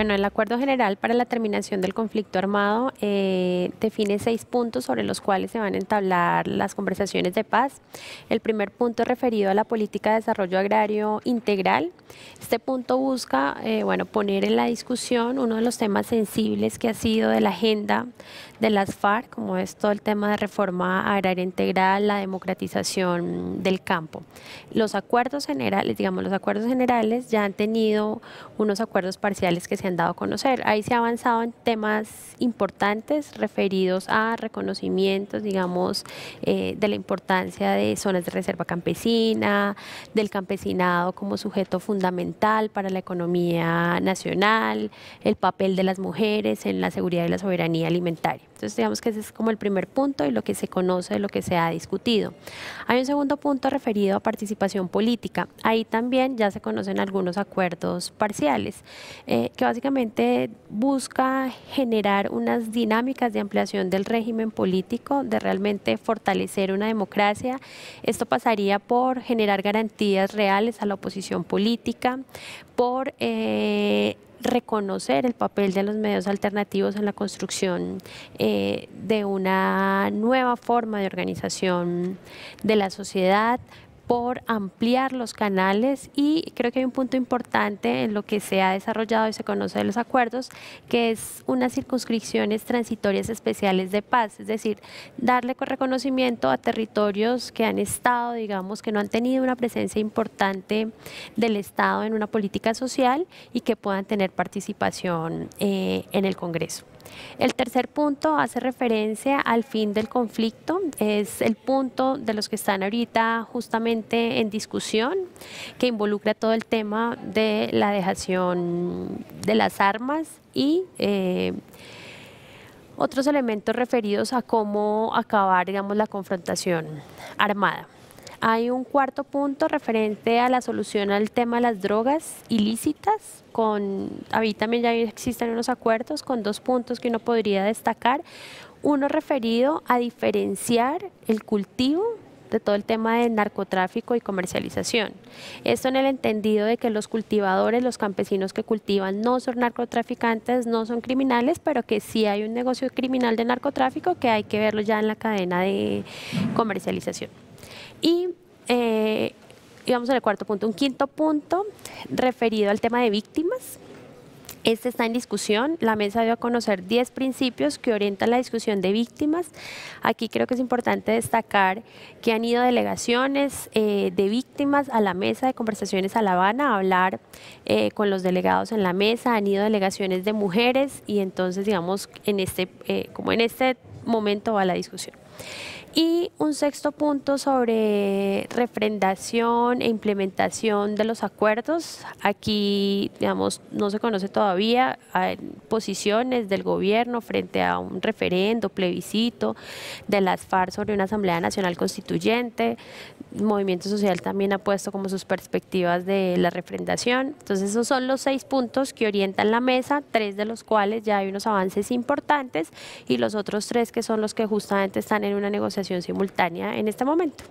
Bueno, el Acuerdo General para la Terminación del Conflicto Armado eh, define seis puntos sobre los cuales se van a entablar las conversaciones de paz. El primer punto es referido a la política de desarrollo agrario integral. Este punto busca eh, bueno, poner en la discusión uno de los temas sensibles que ha sido de la agenda de las FARC, como es todo el tema de reforma agraria integral, la democratización del campo. Los acuerdos generales, digamos, los acuerdos generales ya han tenido unos acuerdos parciales que se han dado a conocer. Ahí se ha avanzado en temas importantes referidos a reconocimientos, digamos, eh, de la importancia de zonas de reserva campesina, del campesinado como sujeto fundamental para la economía nacional, el papel de las mujeres en la seguridad y la soberanía alimentaria. Entonces, digamos que ese es como el primer punto y lo que se conoce, lo que se ha discutido. Hay un segundo punto referido a participación política. Ahí también ya se conocen algunos acuerdos parciales, eh, que básicamente busca generar unas dinámicas de ampliación del régimen político, de realmente fortalecer una democracia. Esto pasaría por generar garantías reales a la oposición política, por... Eh, reconocer el papel de los medios alternativos en la construcción eh, de una nueva forma de organización de la sociedad, por ampliar los canales y creo que hay un punto importante en lo que se ha desarrollado y se conoce de los acuerdos, que es unas circunscripciones transitorias especiales de paz, es decir, darle reconocimiento a territorios que han estado, digamos, que no han tenido una presencia importante del Estado en una política social y que puedan tener participación eh, en el Congreso. El tercer punto hace referencia al fin del conflicto, es el punto de los que están ahorita justamente en discusión, que involucra todo el tema de la dejación de las armas y eh, otros elementos referidos a cómo acabar, digamos, la confrontación armada. Hay un cuarto punto referente a la solución al tema de las drogas ilícitas. Con, ahí también ya existen unos acuerdos con dos puntos que uno podría destacar. Uno referido a diferenciar el cultivo de todo el tema de narcotráfico y comercialización. Esto en el entendido de que los cultivadores, los campesinos que cultivan no son narcotraficantes, no son criminales, pero que sí hay un negocio criminal de narcotráfico que hay que verlo ya en la cadena de comercialización. Y eh, íbamos al cuarto punto. Un quinto punto referido al tema de víctimas. Este está en discusión. La mesa dio a conocer 10 principios que orientan la discusión de víctimas. Aquí creo que es importante destacar que han ido delegaciones eh, de víctimas a la mesa de conversaciones a La Habana a hablar eh, con los delegados en la mesa. Han ido delegaciones de mujeres y entonces, digamos, en este, eh, como en este momento va la discusión. Y un sexto punto sobre refrendación e implementación de los acuerdos. Aquí, digamos, no se conoce todavía hay posiciones del gobierno frente a un referendo, plebiscito de las FARC sobre una Asamblea Nacional Constituyente. El movimiento social también ha puesto como sus perspectivas de la refrendación. Entonces, esos son los seis puntos que orientan la mesa, tres de los cuales ya hay unos avances importantes y los otros tres que son los que justamente están en una negociación simultánea en este momento.